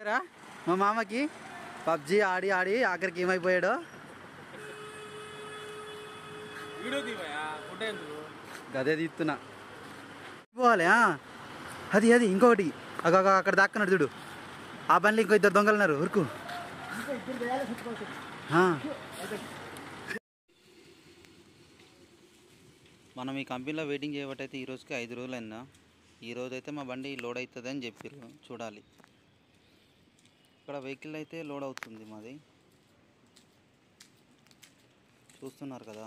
రా మా మామకి పబ్జి ఆడి ఆడి ఆఖరికి ఏమైపోయాడో? గదే తీస్తున్నా. పోవాలి ఆ? అది అది ఇంకొకటి. అక్కడ దాక్కున్నాడు చూడు. ఆ బండ్లు ఇంకో ఇద్దరు దొంగలు ఉన్నారు ఉరుకు. మనం ఈ కంపెనీలో వెయిటింగ్ చేయబట్టయితే ఈ రోజుకి ఐదు రోజులు అయిందా ఈ రోజు అయితే మా బండి లోడ్ అవుతుంది అని చెప్పారు చూడాలి. ఇక్కడ వెహికల్ అయితే లోడ్ అవుతుంది మాది. చూస్తున్నారు కదా.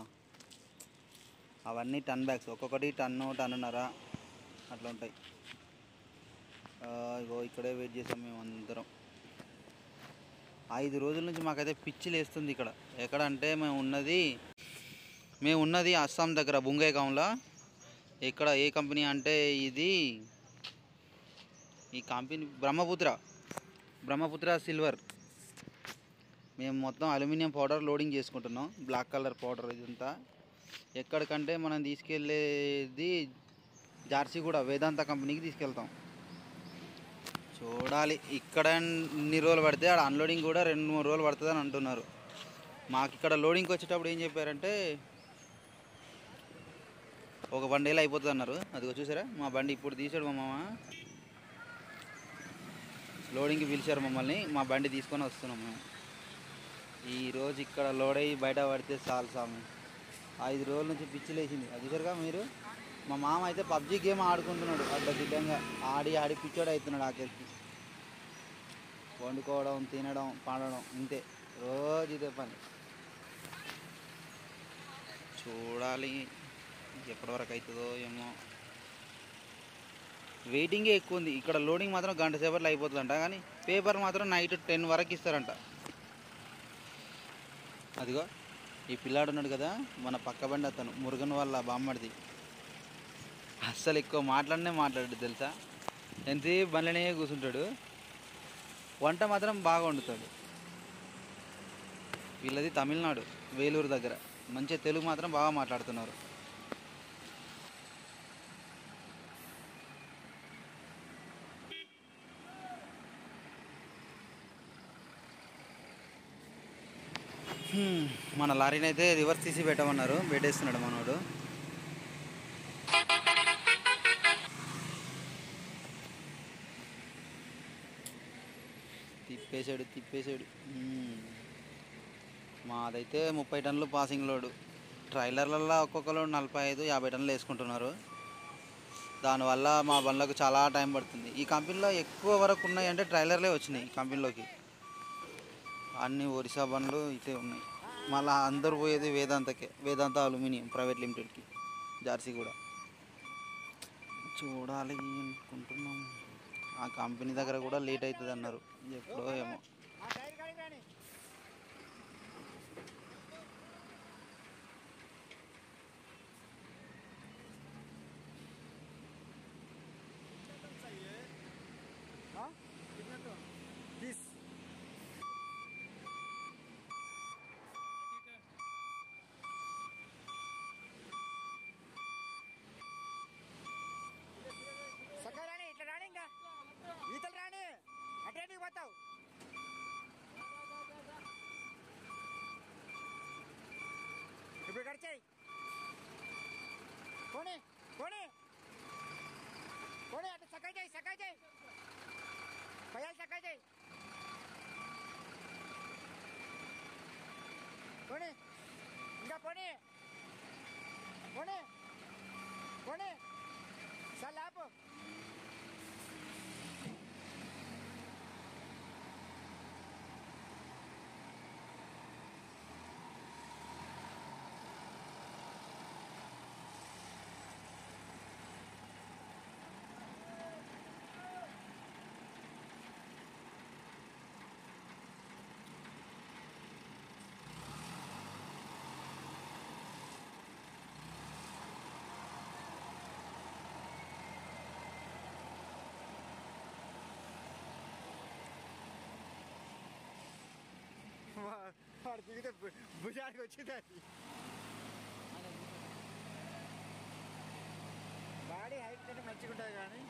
అవన్నీ టన్ బ్యాగ్స్. ఒక్కొక్కటి టన్ను టన్నున్నర అట్లా ఉంటాయి. ఇగో ఇక్కడే వెయిట్ చేసాం మేము అందరం. ఐదు రోజుల నుంచి మాకైతే పిచ్చి లేస్తుంది ఇక్కడ. ఎక్కడ అంటే మేము ఉన్నది మేము ఉన్నది అస్సాం దగ్గర బుంగైగాంలో ఇక్కడ ఏ కంపెనీ అంటే ఇది ఈ కంపెనీ బ్రహ్మపుత్ర. బ్రహ్మపుత్ర సిల్వర్. మేము మొత్తం అల్యూమినియం పౌడర్ లోడింగ్ చేసుకుంటున్నాం. బ్లాక్ కలర్ పౌడర్ ఇదంతా. ఎక్కడికంటే మనం తీసుకెళ్ళేది జార్సీ కూడా వేదాంత కంపెనీకి తీసుకెళ్తాం. చూడాలి ఇక్కడ ఇన్ని రోజులు పడితే ఆడ అన్లోడింగ్ కూడా రెండు మూడు రోజులు పడుతుంది అని అంటున్నారు. మాకు ఇక్కడ లోడింగ్కి వచ్చేటప్పుడు ఏం చెప్పారంటే ఒక బండి అయిపోతుంది అన్నారు అది చూసారా? మా బండి ఇప్పుడు తీసాడు మా మామ. లోడింగ్కి పిలిచారు మమ్మల్ని. మా బండి తీసుకొని వస్తున్నాం మేము. ఈరోజు ఇక్కడ లోడ్ అయ్యి బయట పడితే చాలు స్వామి ఐదు రోజుల నుంచి పిచ్చి లేచింది. అది మీరు? మా మామ అయితే పబ్జి గేమ్ ఆడుకుంటున్నాడు. అడ్డదిడ్డంగా. ఆడి ఆడి పిచ్చోడు అవుతున్నాడు ఆఖరికి వండుకోవడం తినడం పాడడం ఇంతే. రోజు ఇదే పని. చూడాలి. ఎప్పటివరకు అవుతుందో ఏమో. వెయిటింగే ఎక్కువ ఉంది ఇక్కడ లోడింగ్ మాత్రం గంట సేపట్లో అయిపోతుందంట. కానీ పేపర్ మాత్రం నైట్ టెన్ వరకు ఇస్తారంట. అదిగో ఈ పిల్లాడు ఉన్నాడు కదా మన పక్క బండి అతను మురుగన్ వాళ్ళ బామ్మడిది. అస్సలు ఎక్కువ మాట్లాడనే మాట్లాడు తెలుసా? ఎంత బండ్లనే కూర్చుంటాడు. వంట మాత్రం బాగా వండుతాడు. వీళ్ళది తమిళనాడు వేలూరు దగ్గర. మంచిగా తెలుగు మాత్రం బాగా మాట్లాడుతున్నారు. మన లారీని అయితే రివర్స్ తీసి పెట్టమన్నారు. పెట్టేస్తున్నాడు మనోడు. తిప్పేశాడు తిప్పేశాడు. మాదైతే ముప్పై టన్నులు పాసింగ్ లోడు. ట్రైలర్లలో ఒక్కొక్కరు నలభై ఐదు యాభై టన్నులు వేసుకుంటున్నారు. దానివల్ల మా బండ్లకు చాలా టైం పడుతుంది. ఈ కంపెనీలో ఎక్కువ వరకు ఉన్నాయి అంటే ట్రైలర్లే వచ్చినాయి ఈ కంపెనీలోకి. అన్ని ఒరిస్సా బండ్లు ఇటే ఉన్నాయి. మళ్ళీ అందరూ పోయేది వేదాంతకే. వేదాంత అల్యూమినియం ప్రైవేట్ లిమిటెడ్కి. జార్సీ కూడా. చూడాలి అనుకుంటున్నాం. ఆ కంపెనీ దగ్గర కూడా లేట్ అవుతుంది అన్నారు ఎప్పుడో ఏమో. Huh? ఇప్పుడు గడిచాయి పోనీ పోనీ పోనీ అటు సక్క చేయి సక్క చేయి పయ్యాలి సక్క చేయి పోనీ ఇంకా పోనీ పోనీ పోనీ వాడు దిగితే భు- భుజానికి వచ్చింది అది బాడీ హైట్ కంటే మంచిగా ఉంటుంది కానీ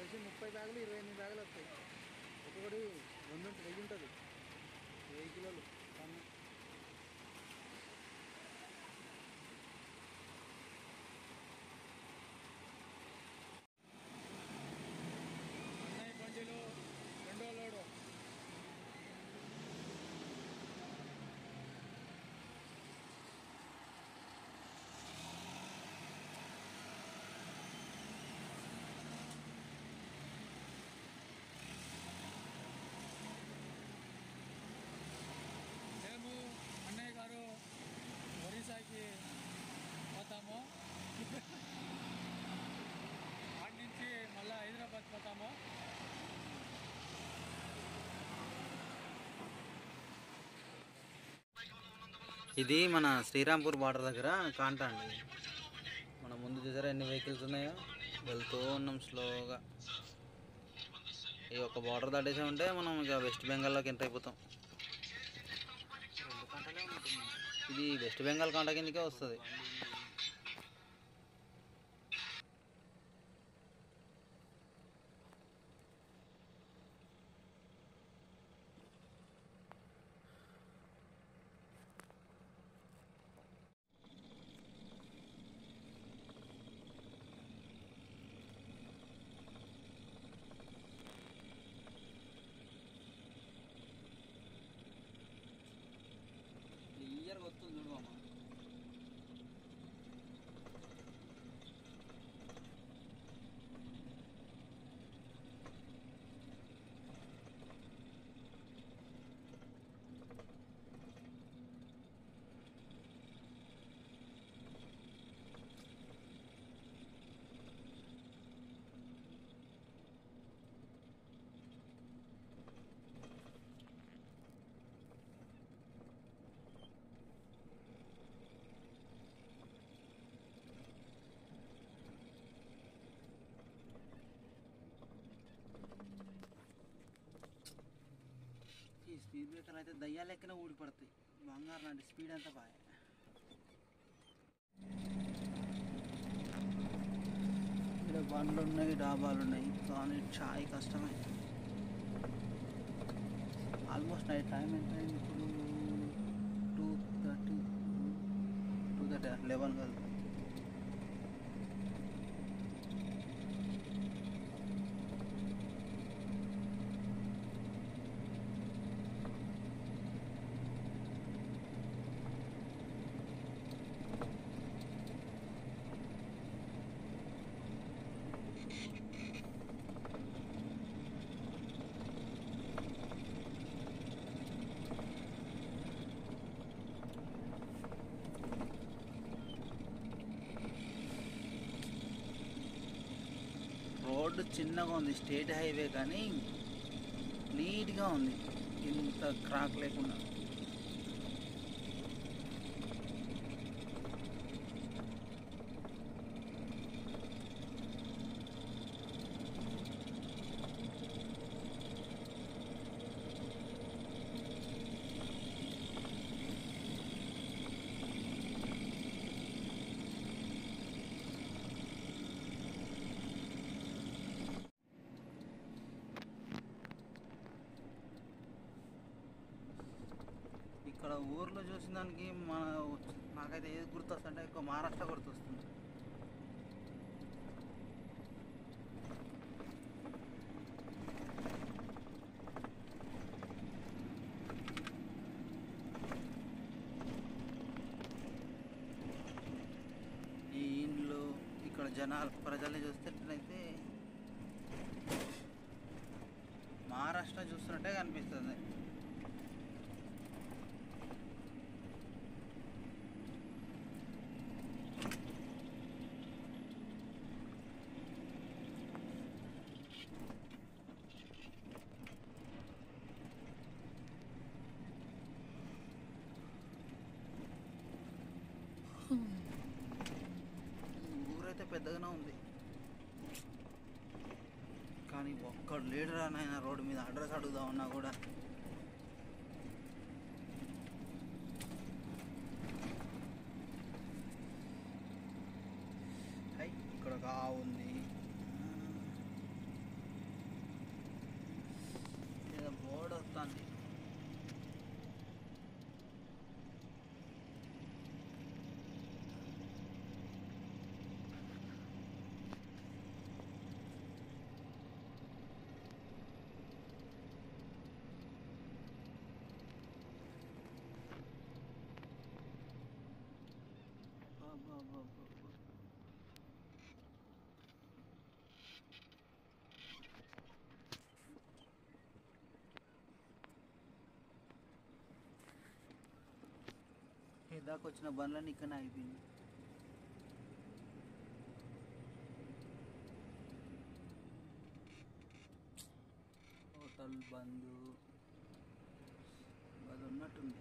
తెలిసి ముప్పై బ్యాగులు ఇరవై ఎనిమిది బ్యాగులు వస్తాయి. ఒక్కొక్కటి రెండు వెయ్యి ఉంటుంది వెయ్యి కిలోలు టన్ను. అన్నయ్య బండిలో రెండో లోడు మేము అన్నయ్య గారు ఒరిస్సాకి పోతాము ఆడి నుంచి మళ్ళీ హైదరాబాద్ పోతాము ఇది మన శ్రీరాంపూర్ బార్డర్ దగ్గర కాంటా అండి. మన ముందు చూసారా ఎన్ని వెహికల్స్ ఉన్నాయో? వెళ్తూ ఉన్నాం స్లోగా. ఈ ఒక బార్డర్ దాటేసి ఉంటే మనం ఇక వెస్ట్ బెంగాల్లోకి ఎంటర్ అయిపోతాం. ఇది వెస్ట్ బెంగాల్ కాంటా కిందకే వస్తుంది. క్లియర్గా వస్తుంది చూడు అయితే దయ్యాలు ఎక్కనే ఊడిపడతాయి. బంగారు లాంటి స్పీడ్ అంతా బాగా. ఇక్కడ బండ్లు ఉన్నాయి డాబాలు ఉన్నాయి కానీ చాయ్ కష్టమే. ఆల్మోస్ట్ నైట్ టైం ఎంత అయింది ఇప్పుడు? Two thirty two thirty eleven కదా. రోడ్డు చిన్నగా ఉంది స్టేట్ హైవే కానీ నీట్గా ఉంది. ఇంత క్రాక్ లేకుండా. ఇక్కడ ఊర్లో చూసిన దానికి మన నాకైతే ఏది గుర్తొస్తుంటే ఎక్కువ మహారాష్ట్ర గుర్తొస్తుంది. ఈ ఇండ్లు ఇక్కడ జనాలు ప్రజల్ని చూస్తున్నట్లయితే మహారాష్ట్ర చూస్తున్నట్టే కనిపిస్తుంది. పెద్దగానే ఉంది. కానీ ఒక్కడు లీడర్ నాయన రోడ్డు మీద అడ్రస్ అడుగుదామన్నా కూడా హై ఇక్కడ ఒక ఆవు ఉంది ఇదాకా వచ్చిన బండ్లన్నీ ఇక్కడనే అయిపోయింది హోటల్ బంద్ అది ఉన్నట్టుంది